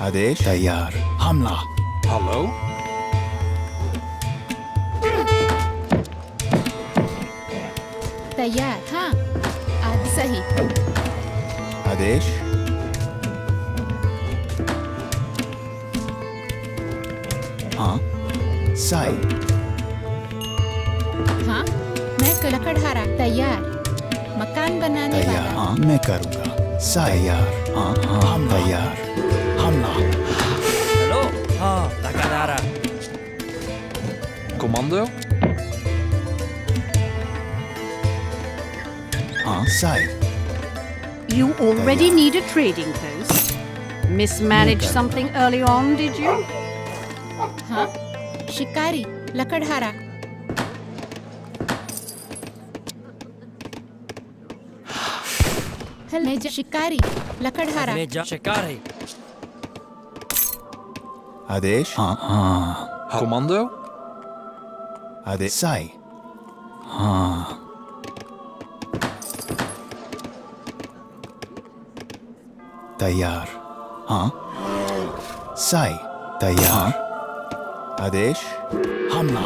आदेश तैयार। हमला। Hallo? तैयार हाँ। आदि सही। आदेश? हाँ। साई। हाँ मैं लकड़हारा तैयार। मकान बनाने तैयार वाला। हाँ मैं करूँगा। साई तैयार हाँ हाँ हम तैयार हमला Hallo? Ah, Takadara. Commando? हाँ Sai You already need a trading post. Mismanaged Okay. something early on, did you? हाँ शिकारी लकड़हारा मैं ज- शिकारी लकड़हारा Meja Shikari. आदेश हाँ हाँ Commando? आदेश साई हाँ तैयार हाँ साई तैयार आदेश हमला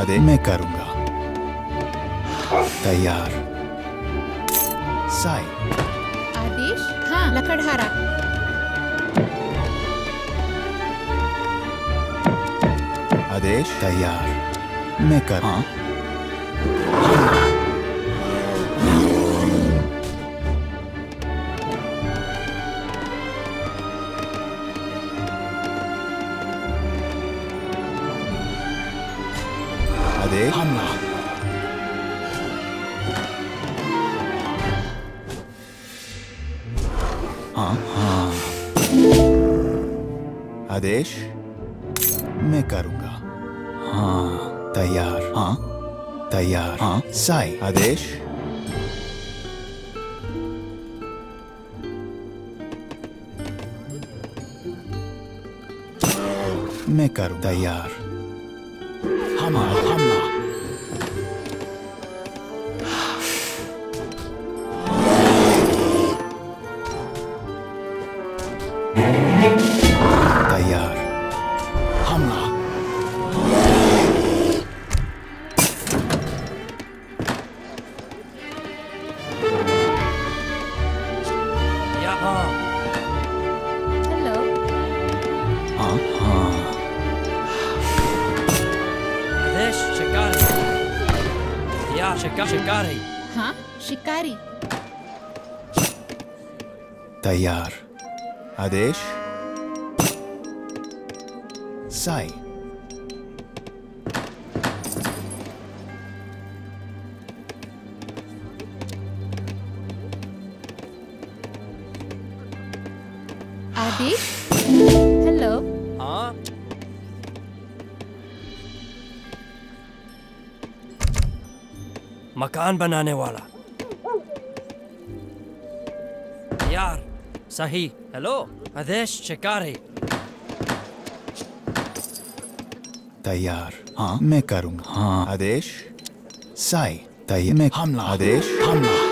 अरे मैं करूँगा। तैयार। साई। आदेश? हाँ। लकड़हारा। आदेश तैयार। मैं कर हाँ। साई आदेश मैं करूँ तैयार। आदेश हेलो हाँ? मकान बनाने वाला। यार सही। हेलो आदेश शिकारी। तैयार। हाँ? मैं करूँगा। हाँ। आदेश? साई तैयार। मैं हमला। आदेश? हमला।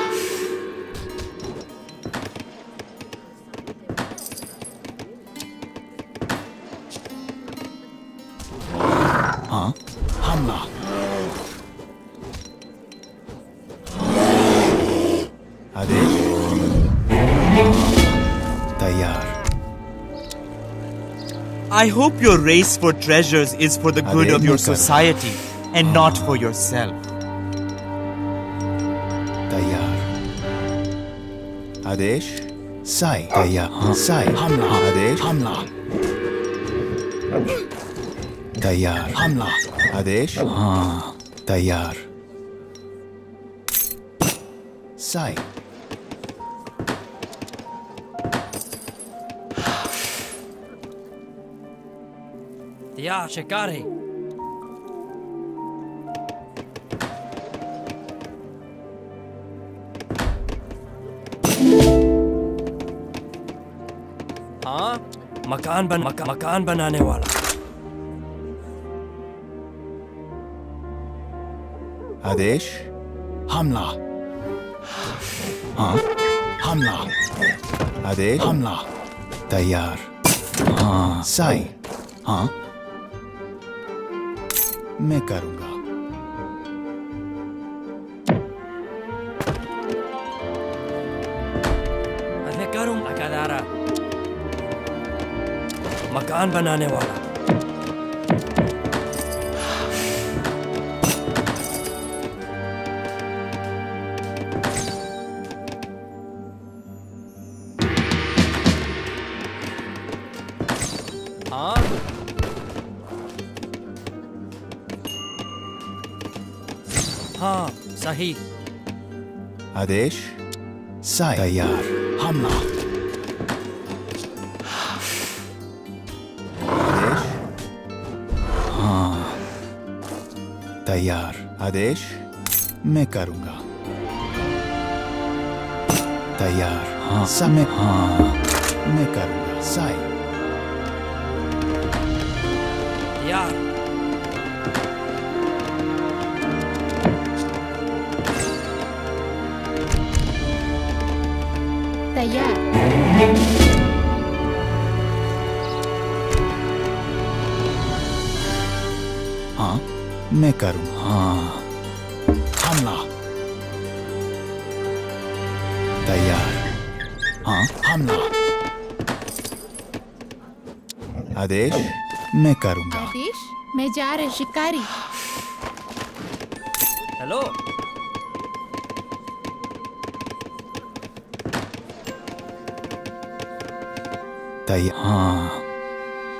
I hope your race for treasures is for the good अरे of your मैं करूँ। society and not for yourself. तैयार आदेश साई तैयार हाँ साई हमला आदेश हमला तैयार हमला आदेश हाँ तैयार साई Shikari. हाँ। मकान बन मका, मकान बनाने वाला। आदेश? हमला। हाँ? हमला। आदेश? हमला। तैयार। हाँ। साई हाँ? मैं करूँगा। मैं करूँगा मकान बनाने वाला। सही आदेश? तैयार। हमला आदेश? हाँ। तैयार। आदेश? मैं करूँगा। तैयार। हाँ। समय। हाँ। मैं करूँगा। साई मैं करूँगा हाँ। हमला तैयार। हाँ हमला आदेश मैं करूँगा। आदेश मैं जा रहा शिकारी। हेलो। तैयार हाँ।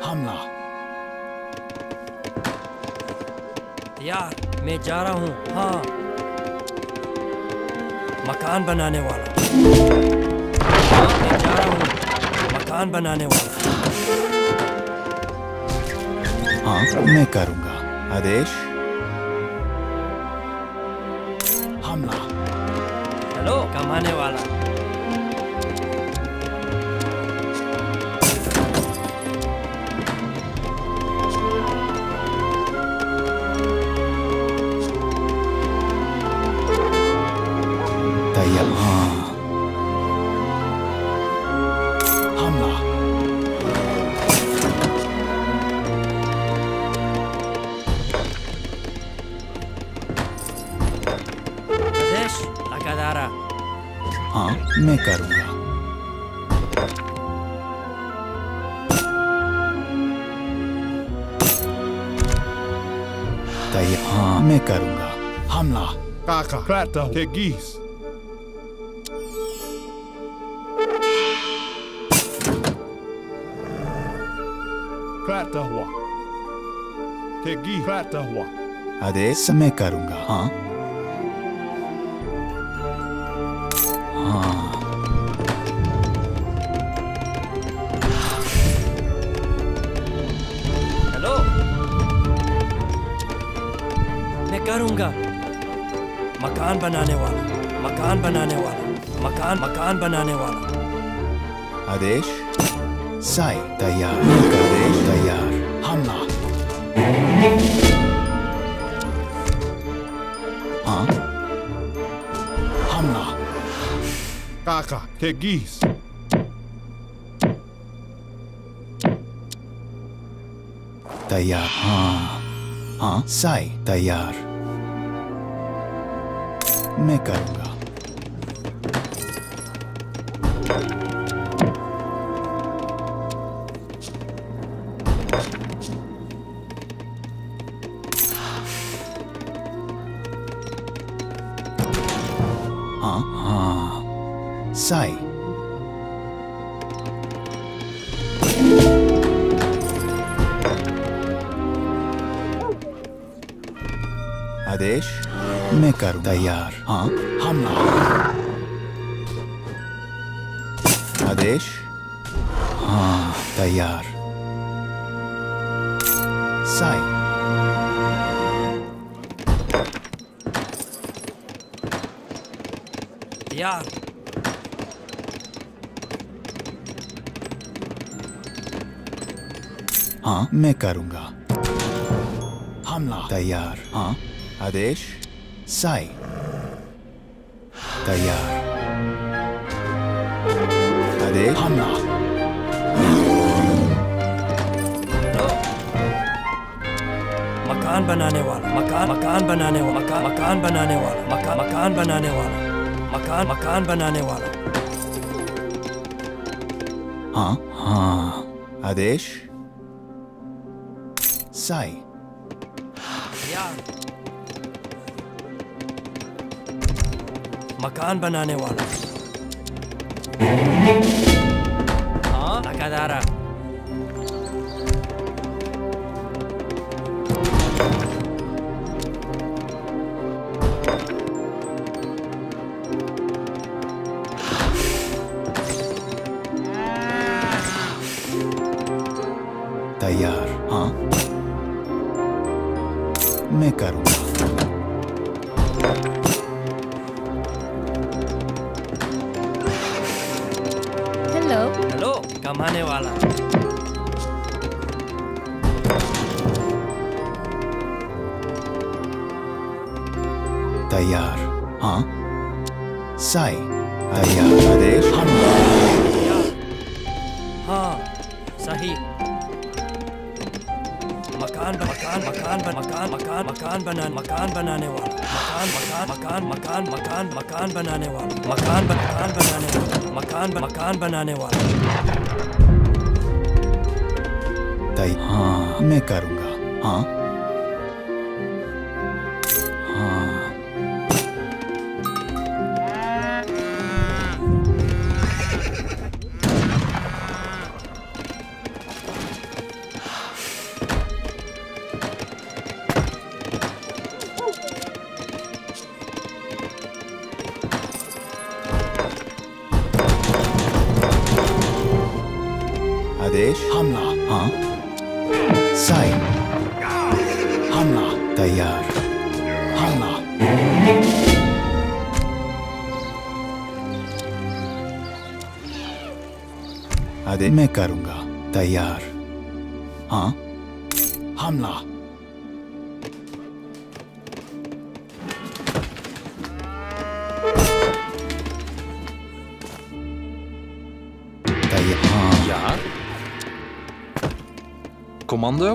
हमला यार मैं जा रहा हूँ। हाँ। मकान बनाने वाला। हाँ, मैं जा रहा हूँ। मकान बनाने वाला। हाँ मैं करूँगा। आदेश? हमला। हेलो? कमाने Kaka. Krata. Kegis. Kratahwa. Kegis. Kratahwa. आदेश मैं करूँगा हाँ हाँ मकान बनाने वाला मकान बनाने वाला मकान मकान बनाने वाला। आदेश? साई तैयार आदेश तैयार हमला हाँ? हमला. Kegis. तैयार हाँ। हाँ साई तैयार। मैं करूँगा मैं करूँगा। हमला। तैयार। हाँ? आदेश? साई। तैयार। आदेश? हमला। मकान बनाने वाला। मकान मकान बनाने वाला। मकान मकान बनाने वाला। मकान मकान बनाने वाला। मकान मकान बनाने वाला। हाँ? हाँ। आदेश? साई यार मकान बनाने वाला। हाँ? ठेकेदारा बनाने वाला आदेश मैं करूँगा। तैयार। हाँ? हमला। तैयार हाँ. Commando?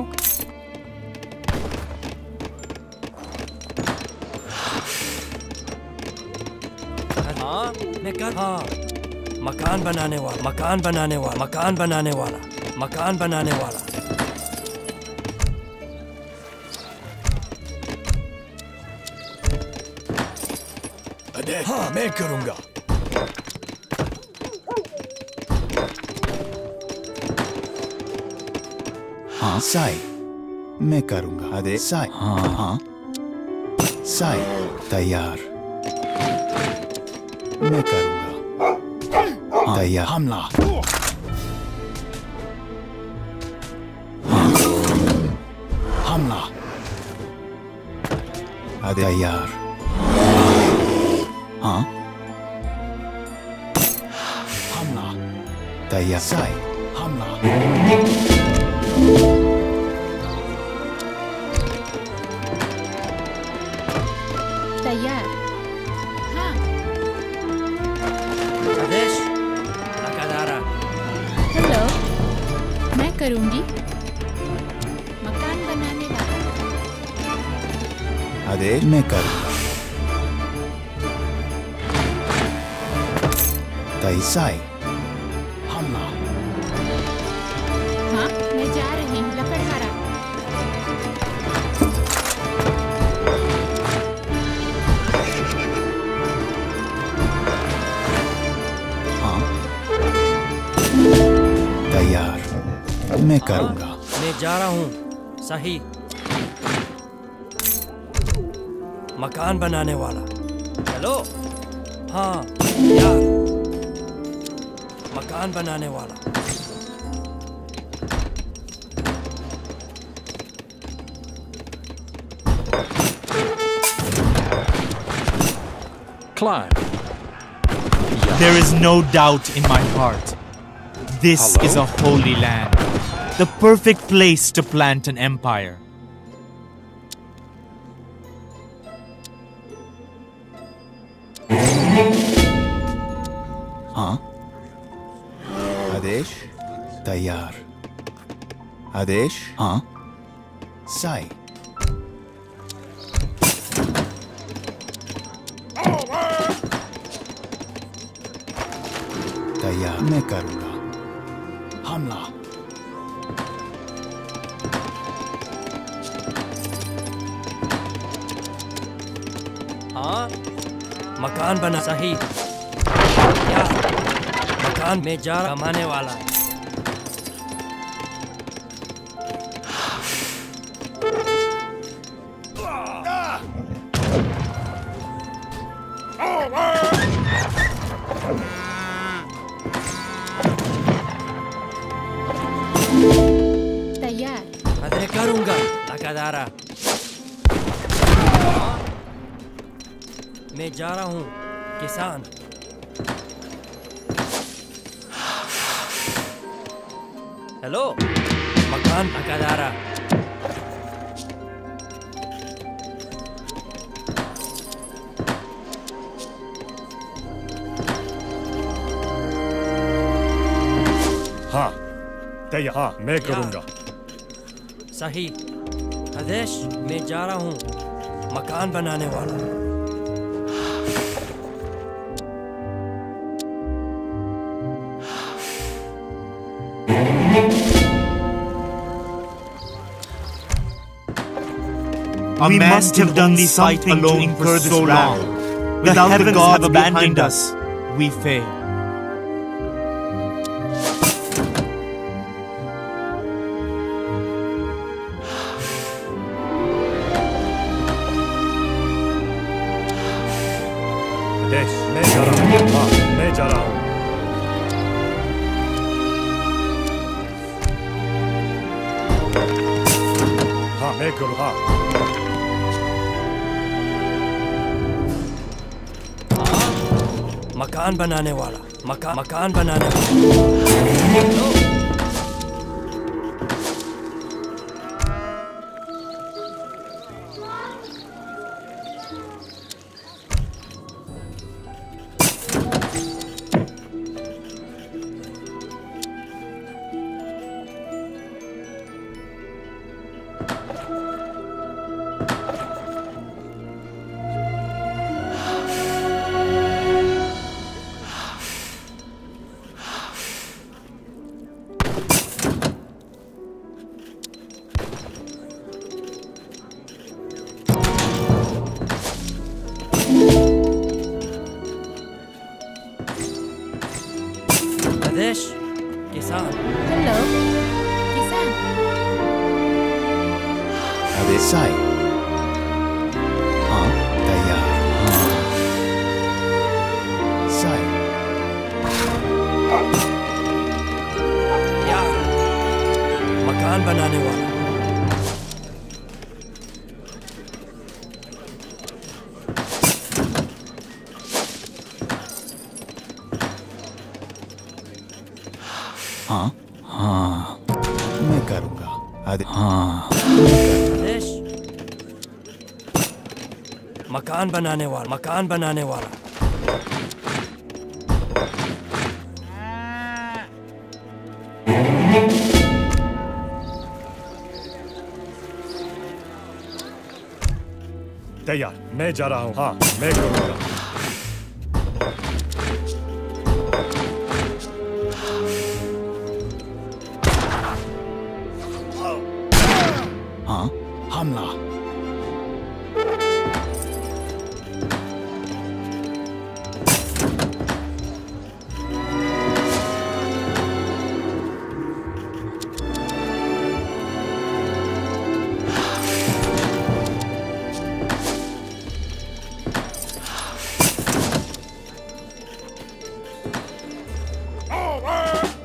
हाँ मैं कर हाँ। मकान बनाने वाला मकान बनाने वाला मकान बनाने वाला मकान बनाने वाला। अरे हाँ मैं करूँगा। हाँ साई। मैं करूँगा। अरे साई। हाँ। हाँ। साई तैयार। मैं करूँगा। तैयार हमला हमला तैयार हाँ हमला तैयार हमला मैं करूँगा हमला। हाँ मैं जा रही हूँ लकड़हारा हाँ। तैयार। मैं करूँगा। मैं जा रहा हूँ। सही। मकान बनाने वाला हेलो हाँ यार मकान बनाने वाला Klaar. There is no doubt in my heart. This Hello? is a holy land. The perfect place to plant an empire. तैयार। आदेश? हाँ। साई। तैयार। मैं करूँगा। हमला। हाँ। मकान बना सही क्या मकान में जा कमाने वाला तैयार अरे करूँगा लकादारा मैं जा रहा हूँ किसान हेलो मकान लकादारा तैयार हाँ मैं करूँगा सही आदेश मैं जा रहा हूँ मकान बनाने वाला A we must have done something alone to incur this so long. Without the gods have abandoned us, we fail. मकान बनाने वाला। मकान मकान बनाने वाला। मकान बनाने वाला मकान बनाने वाला। तैयार मैं जा रहा हूँ। हाँ मैं करूँगा।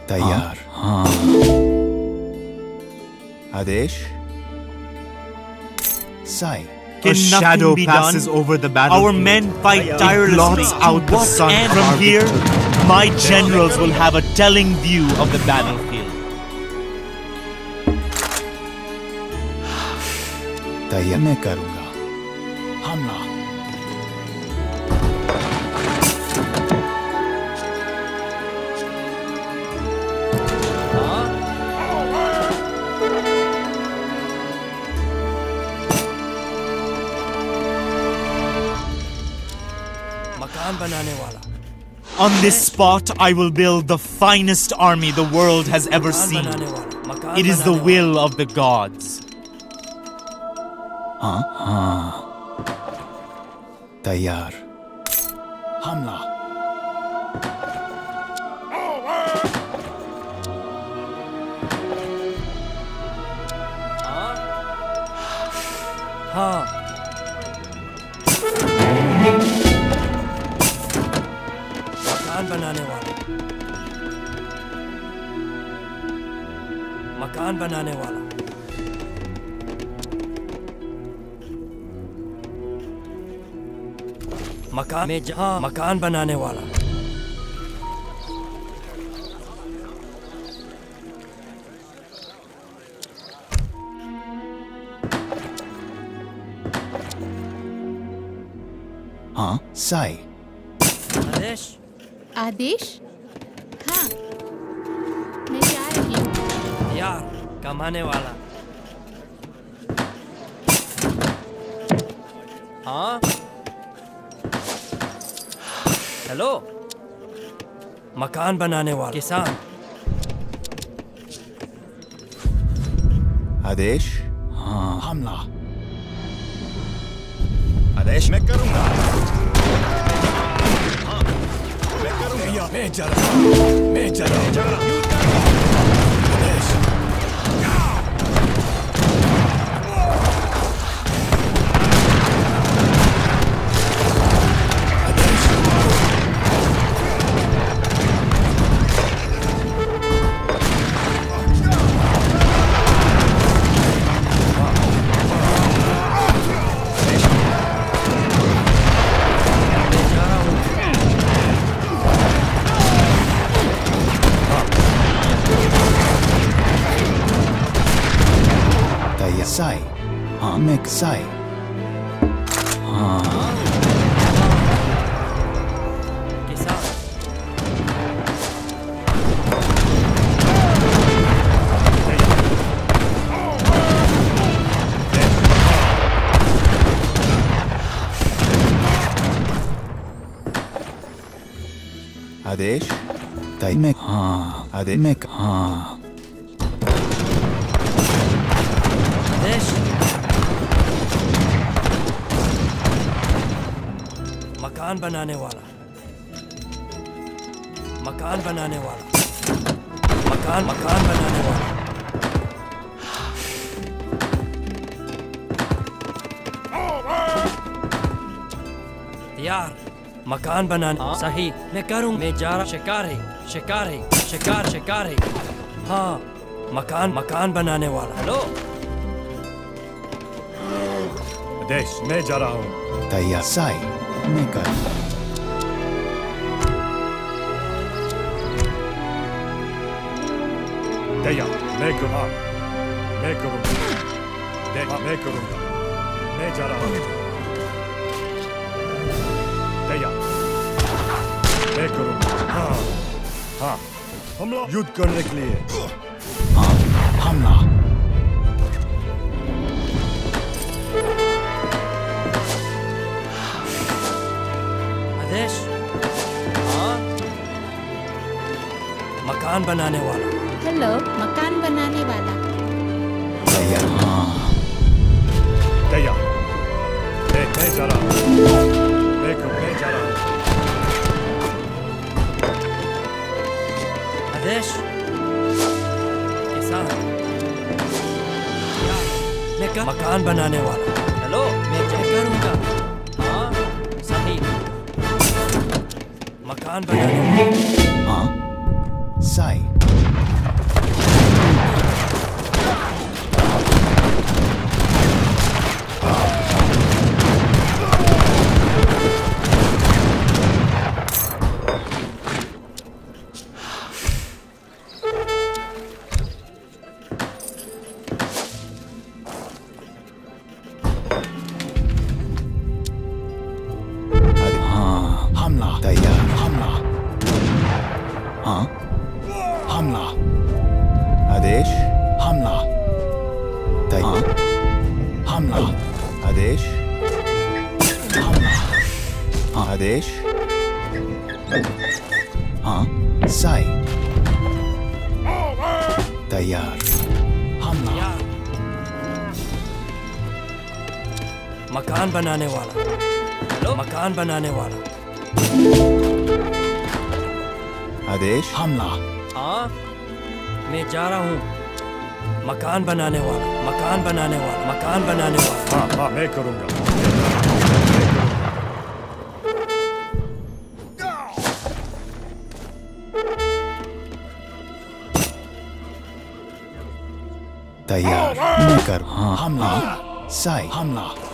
तैयार हाँ, आदेश Sai. A shadow passes done? over the battlefield. Our men fight tirelessly. It blots out the sun from here. My generals will have a telling view of the battlefield. तैयार मैं On this spot, I will build the finest army the world has ever seen. It is the will of the gods. Huh? Huh. Tayar. मकान में जहाँ मकान बनाने वाला। हाँ साई। आदेश? आदेश? हाँ। मैं जा रही हूँ। यार कमाने वाला। हाँ? हेलो। मकान बनाने वाला। किसान। आदेश? हाँ। हमला। आदेश? मैं करूँगा। हाँ, मैं करूँगा। मैं जा रहा हूँ मैं हाँ आदेश मकान बनाने वाला मकान बनाने वाला मकान मकान बनाने वाला यार मकान बनाने सही मैं करूँ मैं जा रहा शिकार है शिकार है शिकार शिकार। है हाँ मकान मकान बनाने वाला। हेलो? आदेश मैं जा रहा हूँ। तैयार साई मैं कर। तैयार मैं करूँगा। मैं करूँगा। देख मैं करूँगा। मैं जा रहा हूँ। तैयार। मैं करूँगा। हाँ। हाँ। हमला युद्ध करने के लिए। हाँ हमला। आदेश। हाँ। मकान बनाने वाला। हेलो मकान बनाने वाला। तैयार। हाँ। तैयार। मैं जा रहा हूँ आदेश किसान यार, मैं कर मकान बनाने वाला। हेलो मैं चेक करूँगा हाँ सही। मकान बनाने वाला। हाँ? साई। मकान बनाने वाला। हेलो? मकान बनाने वाला। आदेश? हमला। हाँ? मैं जा रहा हूँ। मकान बनाने वाला। मकान बनाने वाला। मकान बनाने वाला। हाँ हाँ मैं करूँगा। तैयार। मैं कर हाँ हमला। साई। हमला।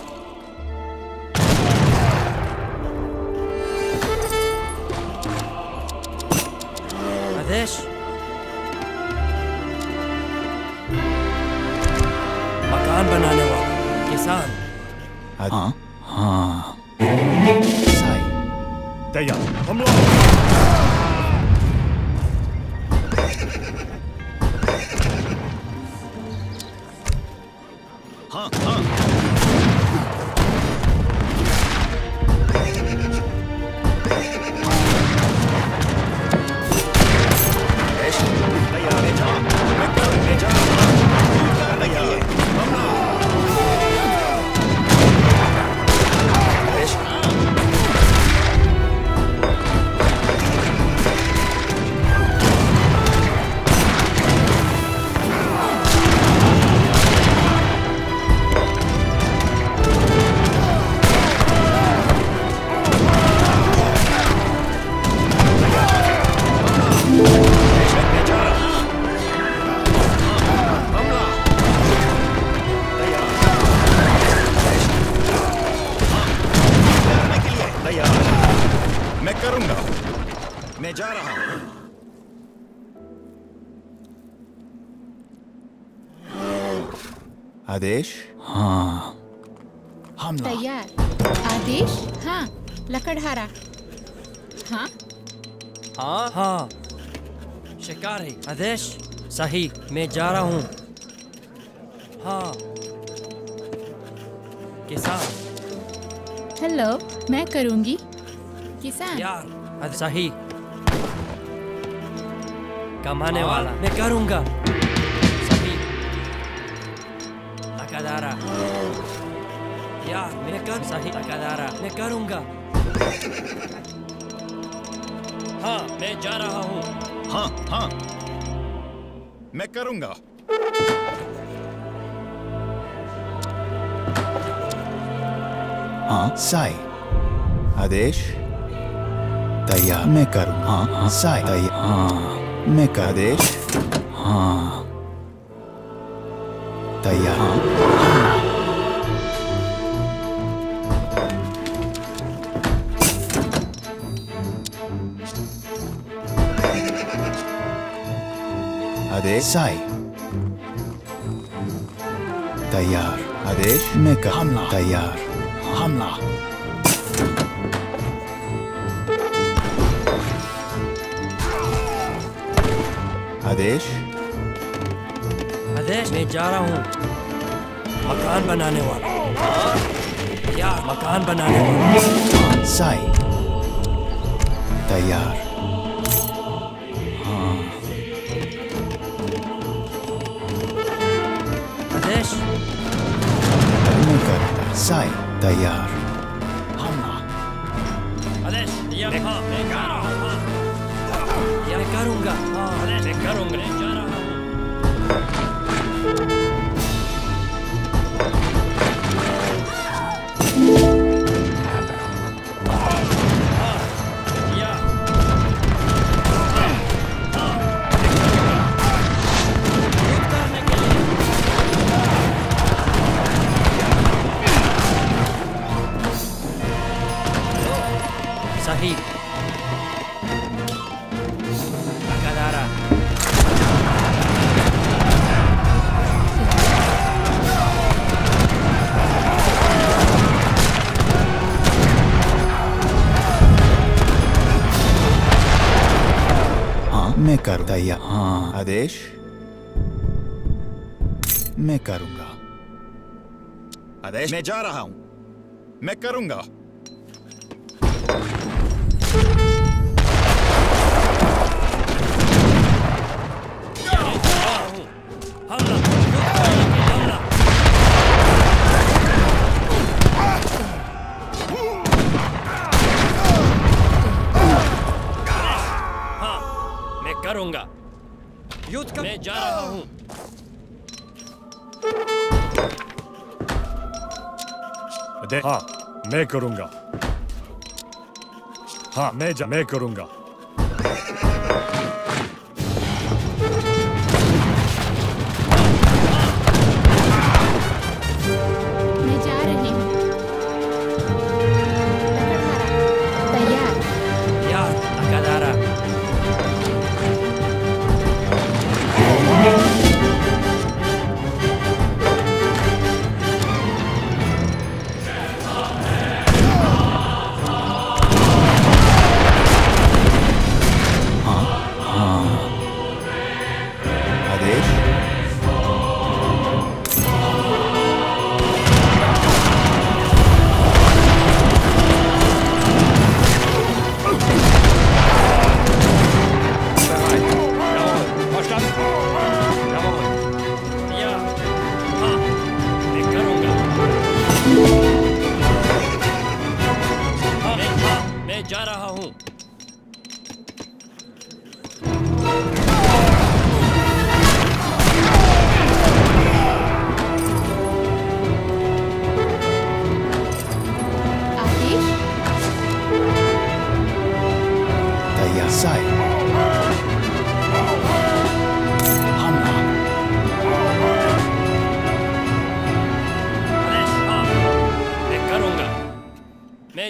आदेश? हाँ। हमला तैयार। आदेश? हाँ लकड़हारा। हाँ? हाँ? हाँ। शिकार है। आदेश? सही मैं जा रहा हूँ। हाँ। किसान। हेलो मैं करूँगी। किसान। यार सही। कमाने वाला। मैं करूँगा। मैं कर सही तकादारा मैं करूँगा हाँ मैं जा रहा हूँ हाँ हाँ मैं करूँगा हाँ साई आदेश तैयार मैं करूँगा हाँ हाँ साई तैयार हाँ मैं कर आदेश हाँ तैयार आदेश साई। तैयार। आदेश मैं हमला। तैयार। हमला। आदेश? आदेश मैं जा रहा हूँ। मकान बनाने वाला। यार मकान बनाने वाला। साई। तैयार। 80er आदेश? मैं करूँगा। आदेश? मैं जा रहा हूँ। मैं करूँगा। हाँ मैं करूँगा। हाँ मैं जा मैं करूँगा।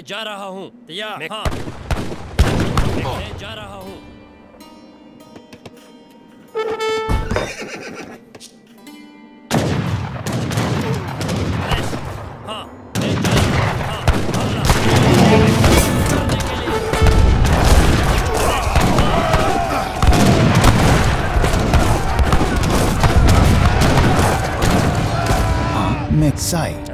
जा रहा हूँ। तैयार। हाँ।, हाँ।, हाँ। मैं जा रहा हूँ। हाँ जा रहा हूँ।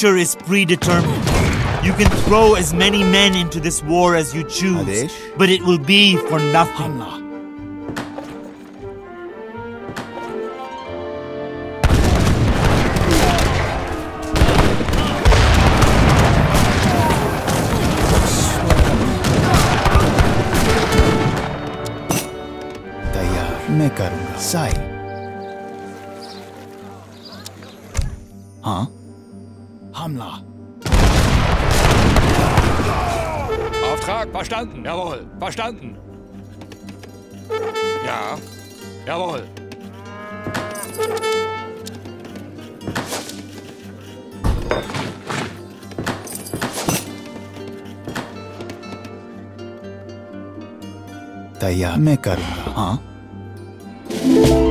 future is predetermined. You can throw as many men into this war as you choose, but it will be for nothing. मैं करूंगा Sammler. Auftrag verstanden. Jawohl, verstanden. Ja, jawohl. तैयार मैं करूंगा हाँ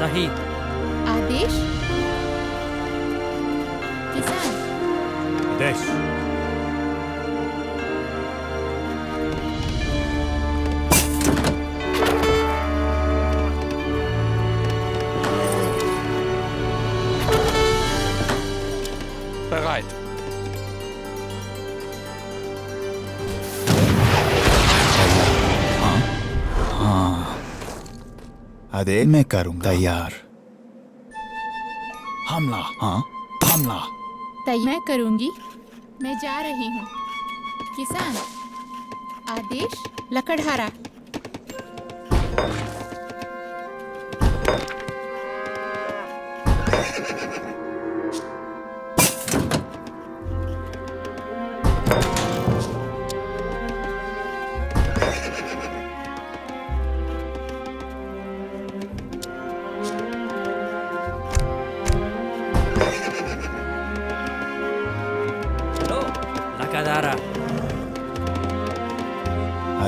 सही अरे मैं करूँगा। तैयार। हमला। हाँ? हमला। मैं करूँगी। मैं जा रही हूँ। किसान आदेश लकड़हारा।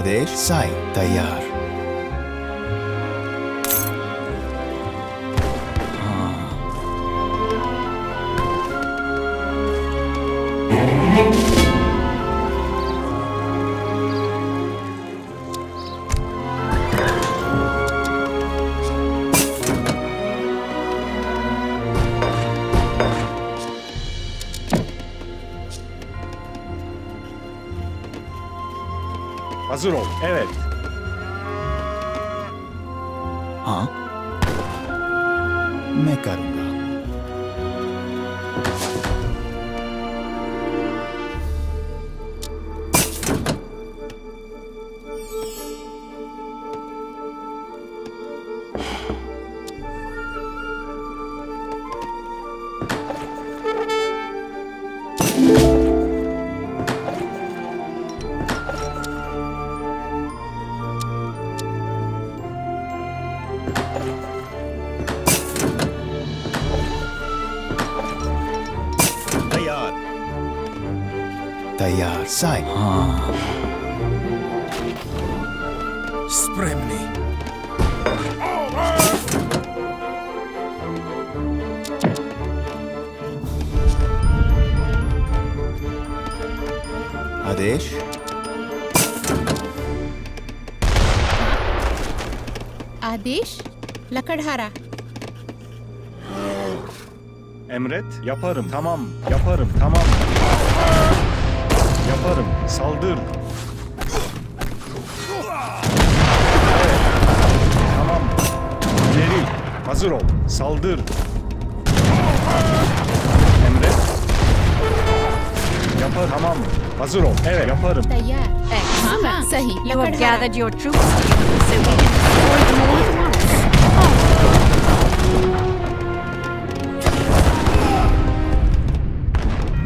आदेश साई तैयार तैयार साई हाँ स्प्रेमनी आदेश आदेश लकड़हारा Emret. Yaparım. Tamam. Yaparım. Tamam. Saldır. Tamam. İleri. Hazır ol. Saldır. Emre. Yapar. Tamam. Hazır ol. Evet. Yaparım. Tamam. Sahi. You have gathered your troops so we can forge more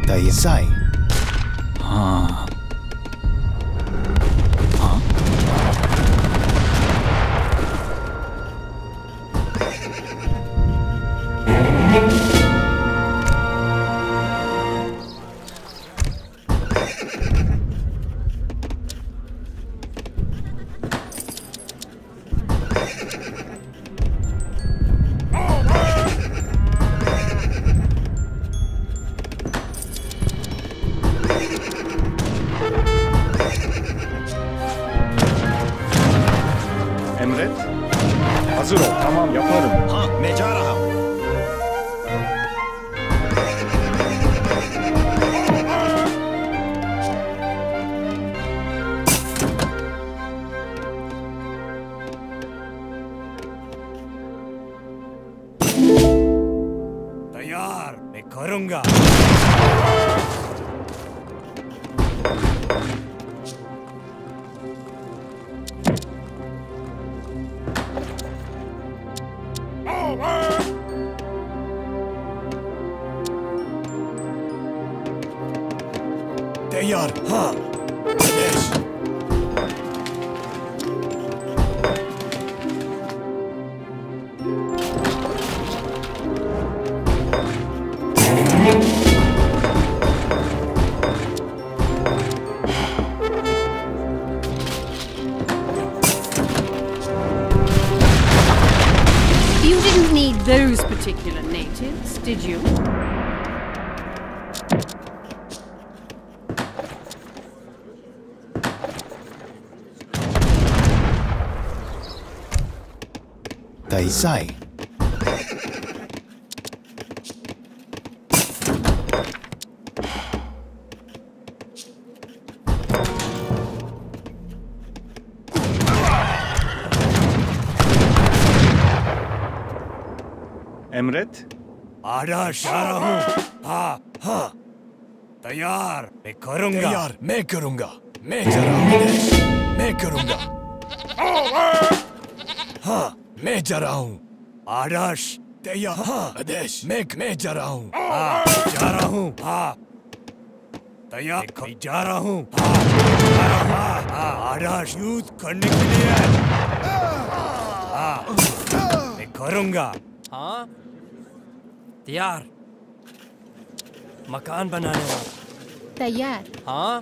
Dayı Say तैसाई Emret. आदर्श जा रहा हूँ हाँ हाँ तैयार मैं करूँगा तैयार मैं करूँगा मैं आदेश मैं करूँगा हाँ मैं जा रहा हूँ। आदर्श तैयार हाँ। आदेश मैं मैं जा रहा हूँ। हाँ जा रहा हूँ हाँ। तैयार जा रहा हूँ हाँ। जा रहा हूँ हाँ, हाँ आदर्श युद्ध करने के लिए हाँ मैं करूँगा। हाँ तैयार। मकान बनाने वाला। तैयार। हाँ।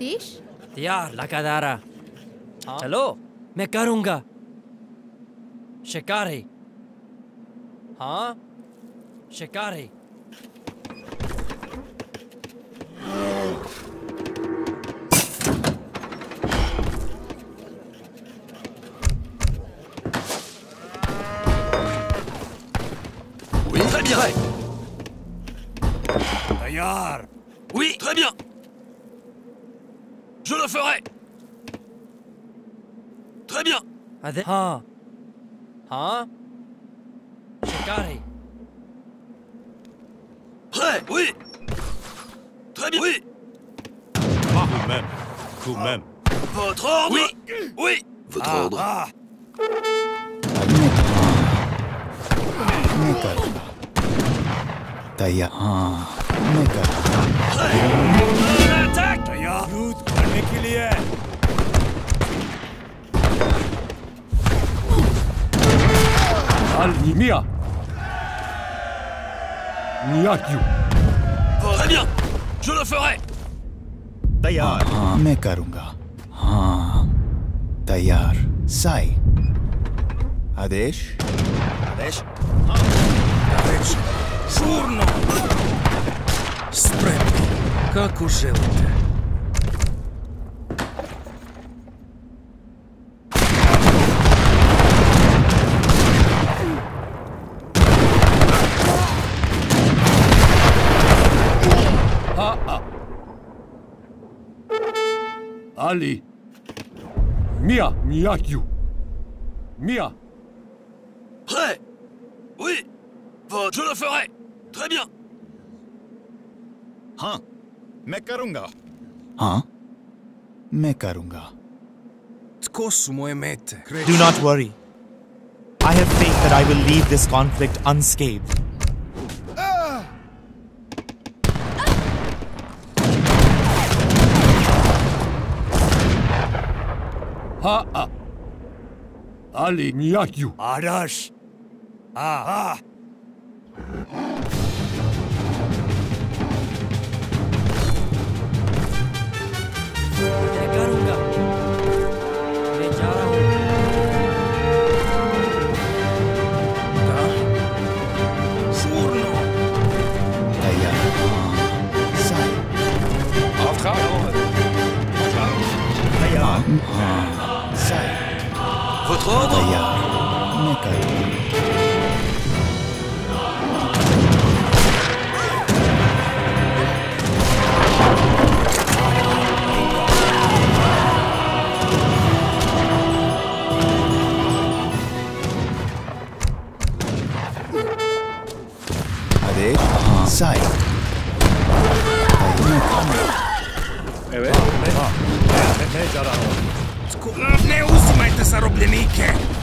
आदेश तैयार हाँ? चलो मैं करूँगा। शिकारी हाँ। शिकारी bien. अरे हाँ हाँ शिकारी Prêt, oui. Très bien. Oui. Tout même. Tout même. Votre ordre Oui. Oui. Votre ordre हाँ मैं मैं करूँगा तैयार हाँ मैं करूँगा Attaque तैयार युद्ध करने के लिए Al Mia Miyakyu Très bien. Je le ferai. तैयार हाँ मैं करूँगा हाँ तैयार साई आदेश Adesh. Giorno! Spretni, kako želite. Ali Mia Miyakyu Mia Prêt Oui. Votre... Je le ferai. Très bien. हाँ मैं करूंगा हाँ मैं करूंगा Tko su moje mete? Do not worry. I have faith that I will leave this conflict unscathed. Ha Ali Miyakyu आदर्श हाँ हाँ Votre ordre तैयार मैं करूँगा आदेश हाँ साई मैं करूँगा Evet हाँ मैं मैं जा रहा हूँ Tko... Ne te sarò bleniche!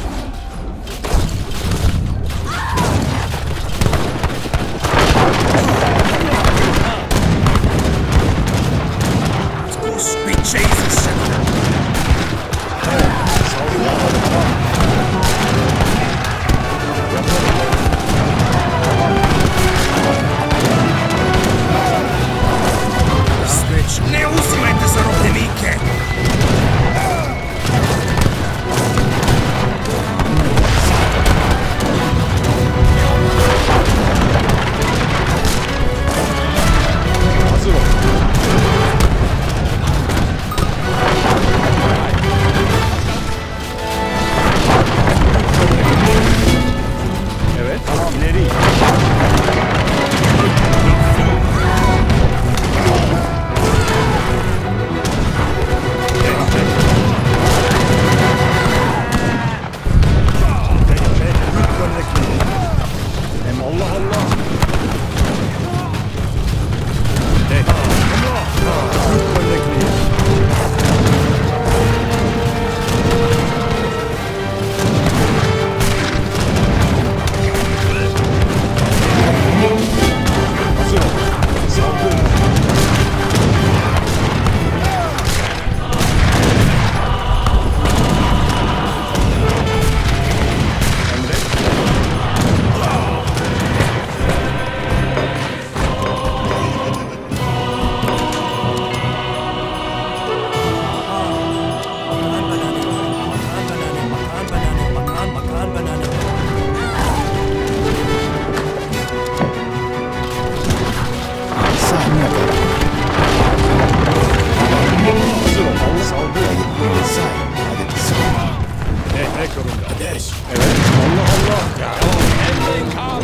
kardeş. Evet. Allah Allah. Ya o enlikam.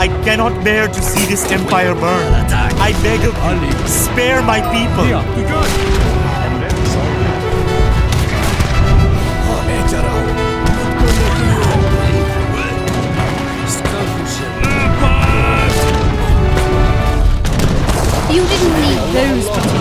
I cannot bear to see this empire burn. I beg of you, spare my people. You didn't need those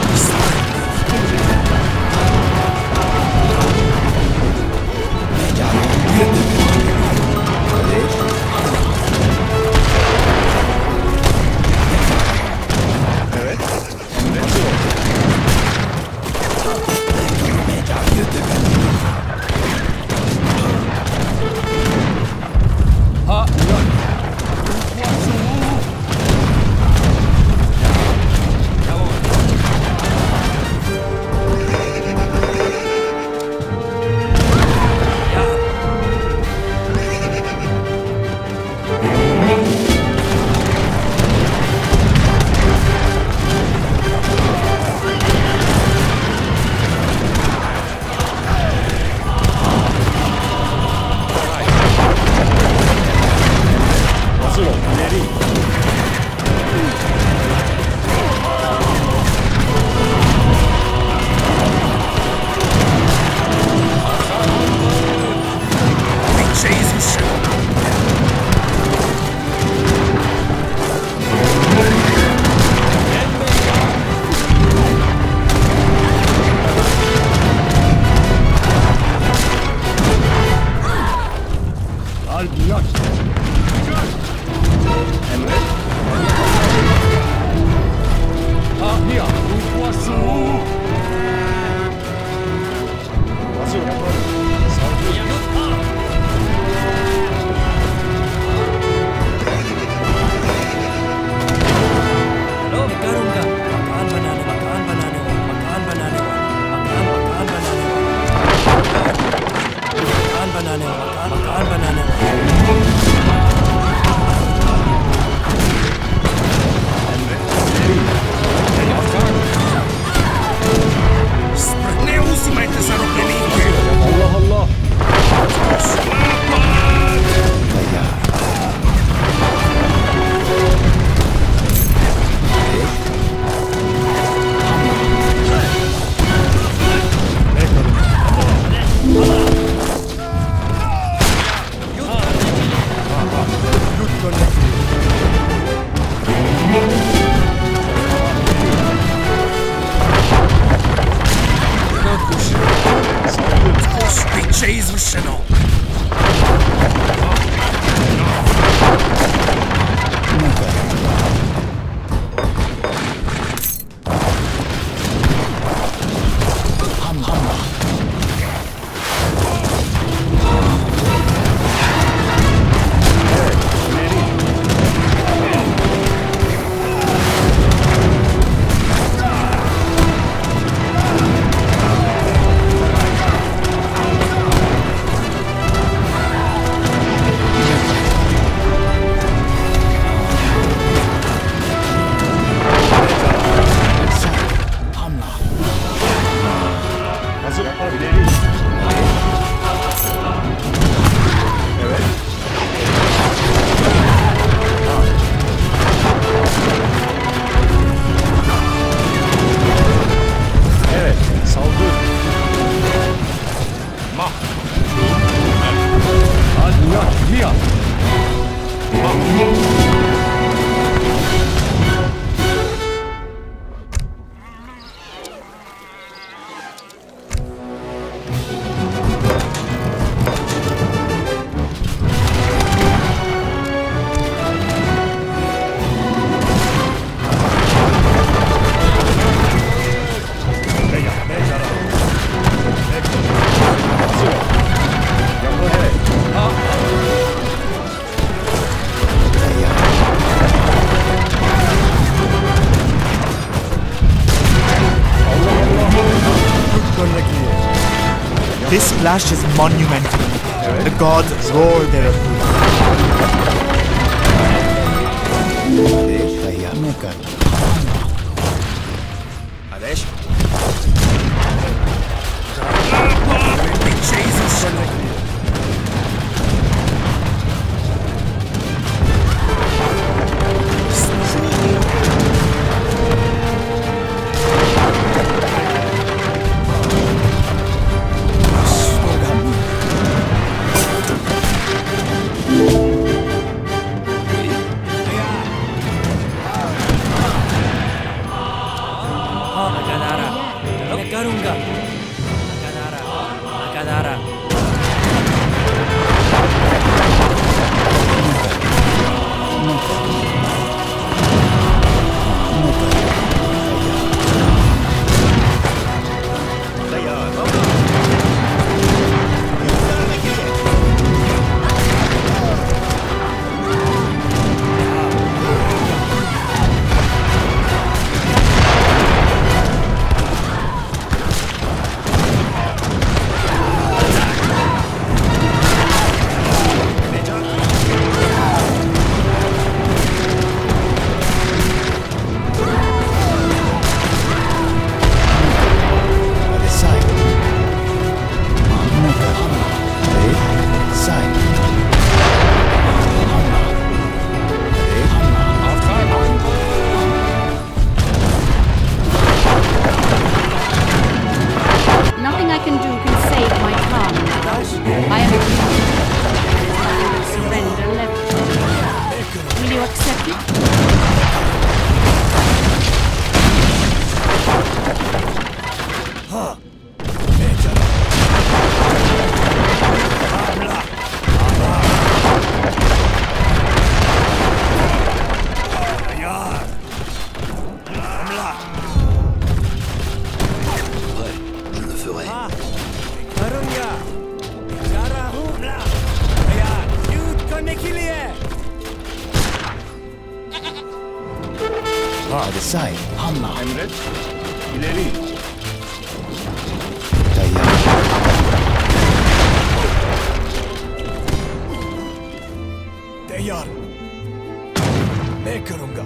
clash is monumental. The gods roar आदेश साय हमला Emret. İleri. तैयार तैयार मैं करूँगा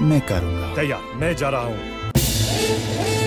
मैं करूँगा तैयार मैं जा रहा हाँ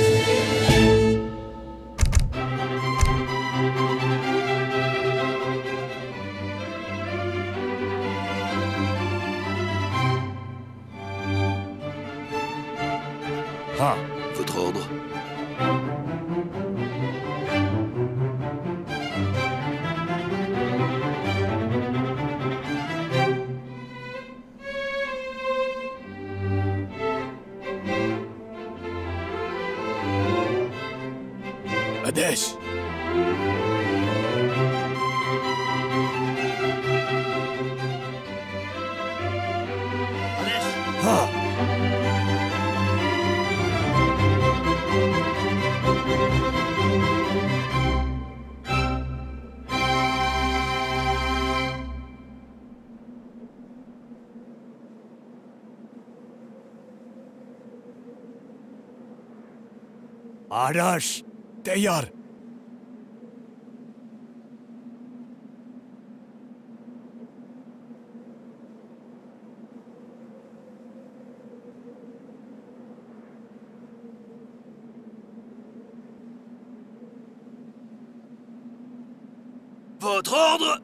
Votre ordre?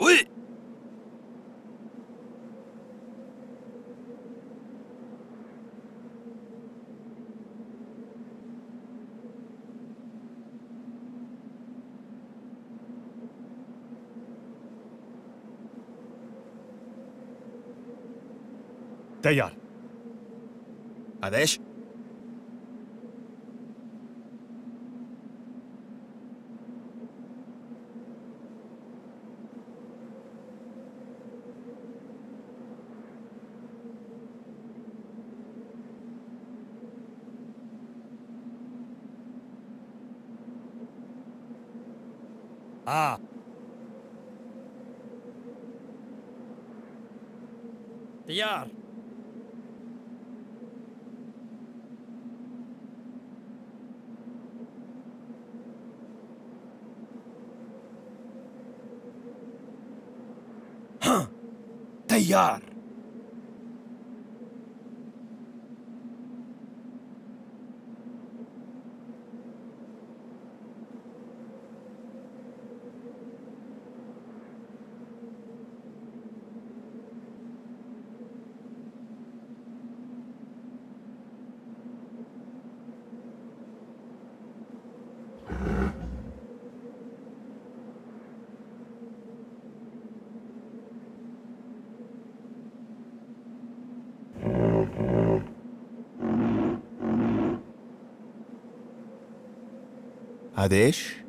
Oui. तैयार आदेश हाँ तैयार तैयार आदेश